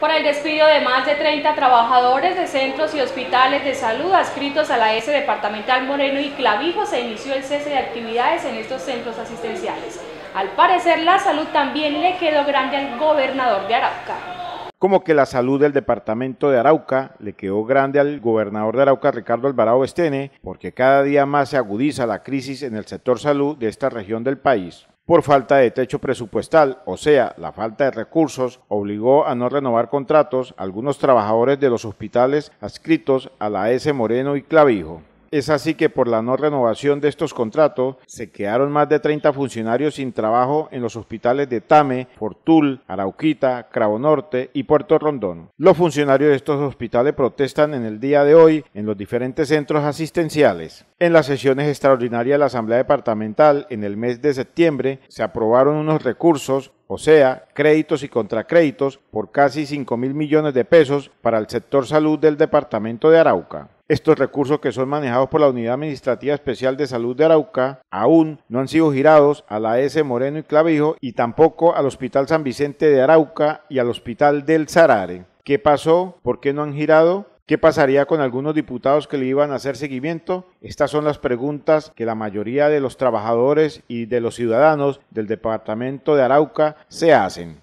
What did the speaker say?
por el despido de más de 30 trabajadores de centros y hospitales de salud adscritos a la S Departamental Moreno y Clavijo se inició el cese de actividades en estos centros asistenciales. Al parecer la salud también le quedó grande al gobernador de Arauca. Como que la salud del departamento de Arauca le quedó grande al gobernador de Arauca, Ricardo Alvarado Estene, porque cada día más se agudiza la crisis en el sector salud de esta región del país por falta de techo presupuestal, o sea, la falta de recursos, obligó a no renovar contratos a algunos trabajadores de los hospitales adscritos a la S. Moreno y Clavijo. Es así que por la no renovación de estos contratos se quedaron más de 30 funcionarios sin trabajo en los hospitales de Tame, Fortul, Arauquita, Cravo Norte y Puerto Rondón. Los funcionarios de estos hospitales protestan en el día de hoy en los diferentes centros asistenciales. En las sesiones extraordinarias de la Asamblea Departamental en el mes de septiembre se aprobaron unos recursos o sea, créditos y contracréditos por casi 5 mil millones de pesos para el sector salud del departamento de Arauca. Estos recursos que son manejados por la Unidad Administrativa Especial de Salud de Arauca aún no han sido girados a la S. Moreno y Clavijo y tampoco al Hospital San Vicente de Arauca y al Hospital del Sarare. ¿Qué pasó? ¿Por qué no han girado? ¿Qué pasaría con algunos diputados que le iban a hacer seguimiento? Estas son las preguntas que la mayoría de los trabajadores y de los ciudadanos del departamento de Arauca se hacen.